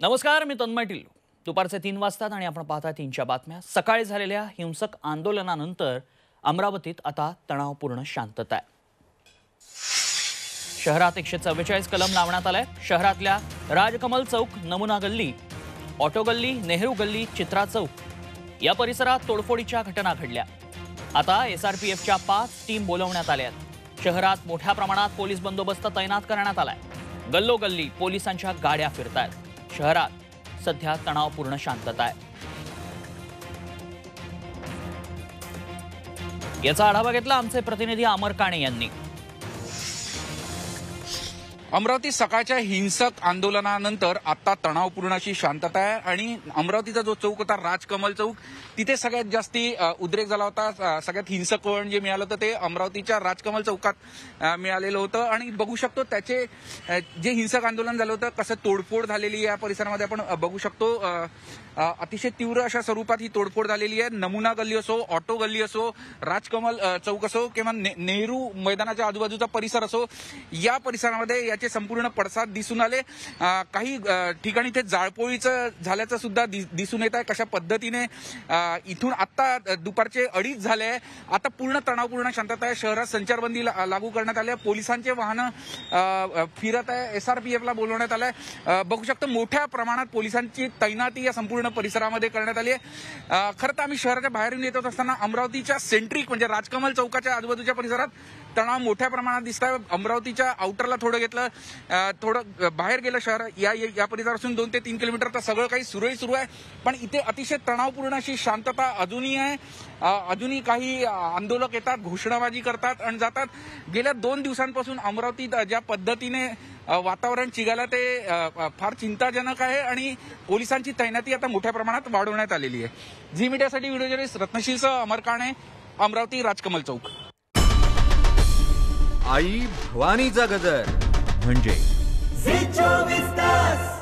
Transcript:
नमस्कार मी तन्मय टिल्लू. दुपारचे तीन वाजतात आणि आपण पाहता तीनच्या बातम्या. सकाळी झालेल्या हिंसक आंदोलनानंतर अमरावतीत आता तणावपूर्ण शांतता आहे. शहरात एकशे चव्वेचाळीस कलम लावण्यात आलाय. शहरातल्या राजकमल चौक नमुना गल्ली ऑटो गल्ली नेहरू गल्ली चित्रा चौक या परिसरात तोडफोडीच्या घटना घडल्या. आता एसआरपीएफच्या पाच टीम बोलवण्यात आल्या आहेत. शहरात मोठ्या प्रमाणात पोलीस बंदोबस्त तैनात करण्यात आलाय. गल्लोगल्ली पोलिसांच्या गाड्या फिरतायत. शहरात सध्या तणावपूर्ण शांतता आहे. याचा आढावा घेतला आमचे प्रतिनिधी अमर काणे यांनी. अमरावती सकाळच्या हिंसक आंदोलनानंतर आता तणावपूर्ण अशी शांतता आहे आणि अमरावतीचा जो चौक होता राजकमल चौक तिथे सगळ्यात जास्ती उद्रेक झाला होता. सगळ्यात हिंसक वळण जे मिळालं होतं ते अमरावतीच्या राजकमल चौकात मिळालेलं होतं. आणि बघू शकतो त्याचे जे हिंसक आंदोलन झालं होतं कसं तोडफोड झालेली या परिसरामध्ये आपण बघू शकतो. अतिशय तीव्र अशा स्वरूपात ही तोडफोड झालेली आहे. नमुना गल्ली असो ऑटो गल्ली असो राजकमल चौक असो किंवा ने- नेहरू मैदानाच्या आजूबाजूचा परिसर असो या परिसरामध्ये याचे संपूर्ण पडसाद दिसून आले. काही ठिकाणी ते जाळपोळीचं झाल्याचं सुद्धा दिसून येत आहे. कशा पद्धतीने इथून आता दुपारचे अडीच झाले. आहे आता पूर्ण तणावपूर्ण शांतता आहे. शहरात संचारबंदी लागू करण्यात आली आहे. पोलिसांचे वाहनं फिरत आहे. एसआरपीएफला बोलवण्यात आलंय. आहे बघू शकतो मोठ्या प्रमाणात पोलिसांची तैनाती या संपूर्ण परिसरामध्ये करण्यात आली आहे. खरं तर आम्ही शहराच्या बाहेरून येत असताना अमरावतीच्या सेंट्रिक म्हणजे राजकमल चौकाच्या आजूबाजूच्या परिसरात तणाव मोठ्या प्रमाणात दिसत आहे. अमरावतीच्या आउटरला थोडं घेतलं. थोडं बाहेर गेलं शहर या या परिसरापासून दोन ते तीन किलोमीटर तर सगळं काही सुरळीत सुरू आहे. पण इथे अतिशय तणावपूर्ण अशी शांतता अजूनही आहे. अजूनही काही आंदोलक येतात घोषणाबाजी करतात आणि जातात. गेल्या दोन दिवसांपासून अमरावतीत ज्या पद्धतीने वातावरण चिघायला ते फार चिंताजनक आहे आणि पोलिसांची तैनाती आता मोठ्या प्रमाणात वाढवण्यात आलेली आहे. झी मीडियासाठी व्हिडिओ जर्नलिस्ट रत्नशीलसह अमर काणे अमरावती राजकमल चौक. आई भवानीचा गजर. म्हणजे तास